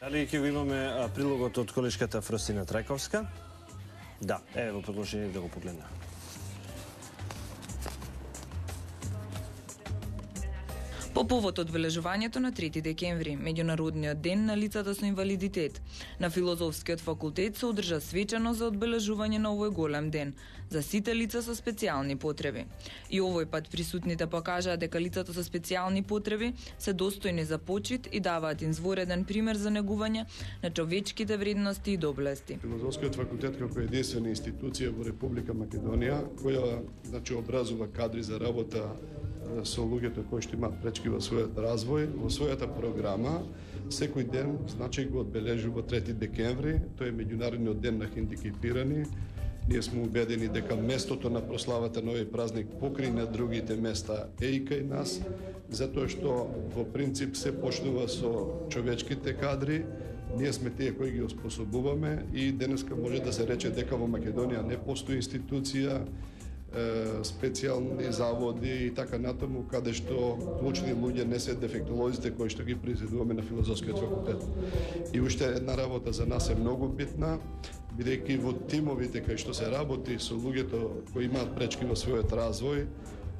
Дали ќе го имаме прилогот од колешката Фросина Трајковска? Да, еве во продолжение да го погледнеме. По повод одбележувањето на 3 декември, меѓународниот ден на лицата со инвалидитет, на филозофскиот факултет се одржа свечано за одбележување на овој голем ден за сите лица со специјални потреби. И овој пат присутните покажаа дека лицата со специјални потреби се достојни за почит и даваат инзвореден пример за негување на човечките вредности и доблести. Филозофскиот факултет како единствена институција во Република Македонија која значи образува кадри за работа со луѓето кои што имаат пречки во својот развој, во својата програма, секој ден значи го одбележува 3 декември, тој е меѓународниот ден на хендикепирани. Ние сме убедени дека местото на прославата на овој празник покри на другите места е и кај нас, затоа што во принцип се почнува со човечките кадри, ние сме тие кои ги оспособуваме и денеска може да се рече дека во Македонија не постои институција специјални заводи и така натаму, каде што клучни луѓе не се дефектолозите кои што ги произведуваме на филозофскиот факултет. И уште една работа за нас е многу битна, бидејќи во тимовите кај што се работи со луѓето кои имаат пречки во својот развој,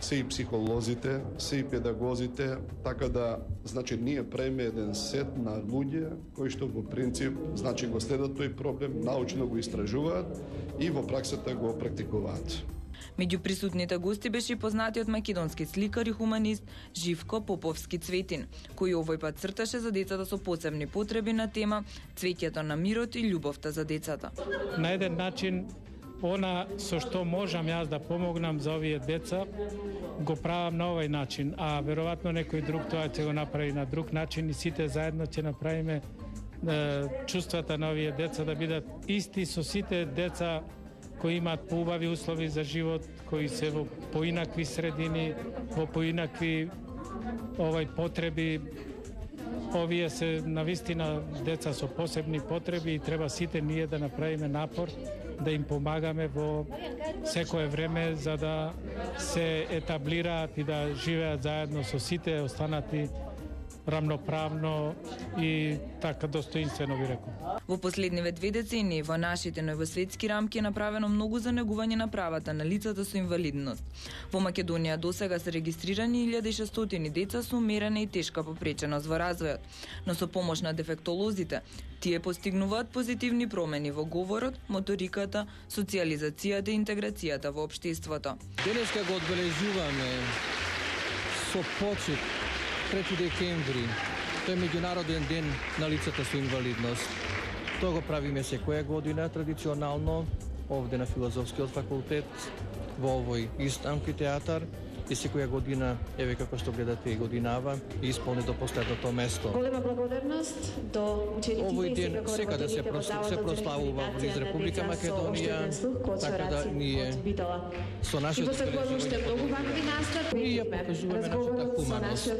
се и психолозите, се и педагозите, така да, значи, ние преме еден сет на луѓе кои што во принцип, значи, го следат тој проблем, научно го истражуваат и во праксата го практикуваат. Меѓу присутните гости беше и познатиот македонски сликар и хуманист Живко Поповски Цветин, кој овој пат црташе за децата со посебни потреби на тема Цвеќето на мирот и љубовта за децата. На еден начин она со што можам јас да помогнам за овие деца, го правам на овој начин, а веројатно некој друг тоа ќе го направи на друг начин и сите заедно ќе направиме чувствата на овие деца да бидат исти со сите деца кои имаат поубави услови за живот, кои се во поинакви средини, во поинакви овај потреби. Овие се навистина деца со посебни потреби и треба сите ние да направиме напор да им помагаме во секое време за да се етаблираат и да живеат заедно со сите останати рамноправно и така достоинствено би рекол. Во последниве две децении во нашите, но и во светски рамки е направено многу за негување на правата на лицата со инвалидност. Во Македонија досега се регистрирани 1600 деца со умерена и тешка попреченост во развојот, но со помош на дефектолозите, тие постигнуваат позитивни промени во говорот, моториката, социализацијата и интеграцијата во општеството. Денеска го одбележуваме со почит 3 декември, тој е меѓународен ден на лицата со инвалидност. Тоа го правиме секоја година традиционално овде на Филозофскиот факултет во овој ист амфитеатар и секоја година, еве како што гледате и годинава, и исполни до последното место. Голема благодарност до учениците Овој ден секаде се, прослав, се прославува во из Република Македонија, така да ние со нашето Ние покажуваме нашата хуманост.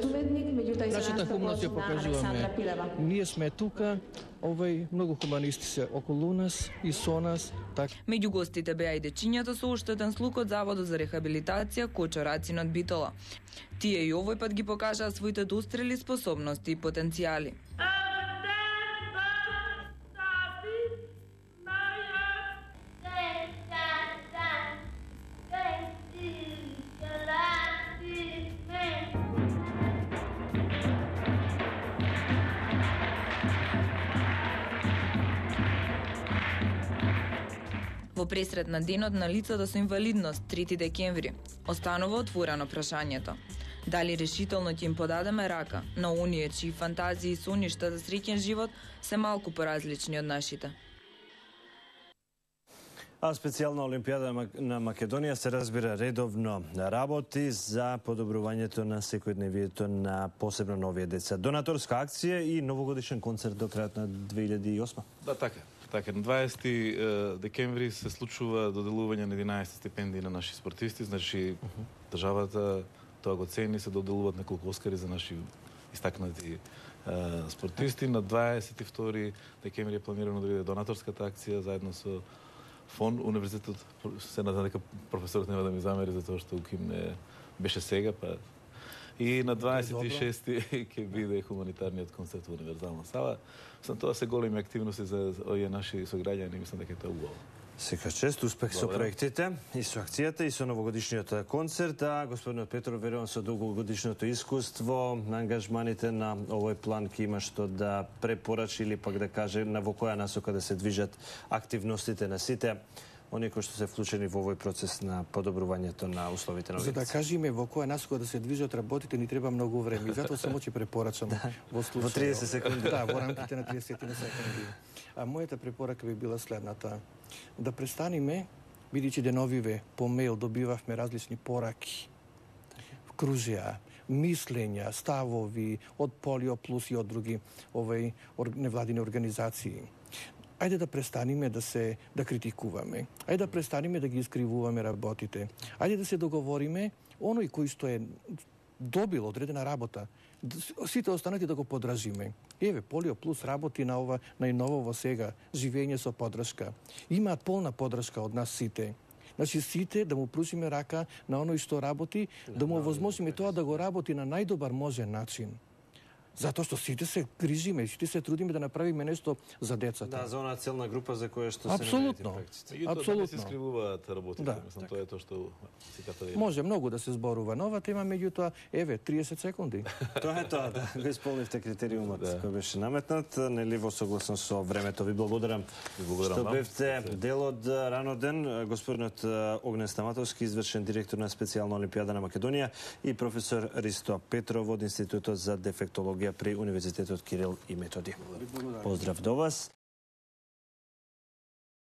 Нашата хуманост ја покажуваме. Ние сме тука, овој многу хуманисти се околу нас и со нас. Так. Меѓу гостите беа и дечињата со оштетен слух од Заводот за рехабилитација Кочо Рацинот Битола. Тие и овој пат ги покажаа своите дострели способности и потенцијали. Во пресред на денот на лицата со инвалидност 3 декември, останува отворено прашањето. Дали решително ќе им подадеме рака на оние чии фантазии и соништа за среќен живот се малку поразлични од нашите? А специјална Олимпијада на Македонија се разбира редовно работи за подобрувањето на секојдневието на посебно новија деца. Донаторска акција и новогодишен концерт до крајот на 2008. Да, така. Така, на 20 декември се случува доделување на 11 стипендии на наши спортисти, значи uh -huh. државата тоа го цени, се доделуваат неколку оскари за наши истакнати uh, спортисти. На 22 декември е планирано да биде донаторската акција заедно со фон универзитет се надам дека професорот нема да ми замери за тоа што уким не беше сега, па И на 26 ќе биде хуманитарниот концерт во Универзална сала. Сам тоа се големи активности за овие наши сограѓани, мислам дека тоа е убаво. Сека чест, успех со Благодарам. проектите и со акцијата и со новогодишниот концерт, а господинот Петров верувам со долгогодишното искуство, на ангажманите на овој план ќе има што да препорачи или пак да каже на во која насока да се движат активностите на сите оние кои што се вклучени во овој процес на подобрувањето на условите на За да кажеме во која насока да се движат работите ни треба многу време и затоа само ќе препорачам во случај. Во 30 секунди. Да, во рамките на 30 секунди. А мојата препорака би била следната. Да престанеме, бидејќи деновиве по мејл добивавме различни пораки, кружија, мислења, ставови од Полио Плюс и од други овај ор- невладини организации. Ајде да престанеме да се да критикуваме. Ајде да престанеме да ги искривуваме работите. Ајде да се договориме оној кој што е добил одредена работа, сите останати да го подражиме. Еве, Полио Плюс работи на ова најново сега, живење со подршка. Имаат полна подршка од нас сите. Значи сите да му прушиме рака на оној што работи, да му овозможиме тоа да го работи на најдобар можен начин. Затоа што сите се грижиме, сите се трудиме да направиме нешто за децата. Да, за онаа целна група за која што се Апсолутно. Меѓутоа, да не се Апсолутно. скривуваат работите, Да. мислам тоа е тоа што си каталија. Може многу да се зборува нова тема, меѓутоа, еве, 30 секунди. Тоа е тоа, да. Го исполнивте критериумот Да. кој беше наметнат. Нели во согласно со времето ви благодарам. Ви благодарам што бевте дел од рано ден, господинот Огнен Стаматовски, извршен директор на специјална олимпијада на Македонија и професор Ристо Петров од Институтот за дефектологија при Универзитетот Кирил и Методи. Поздрав до вас.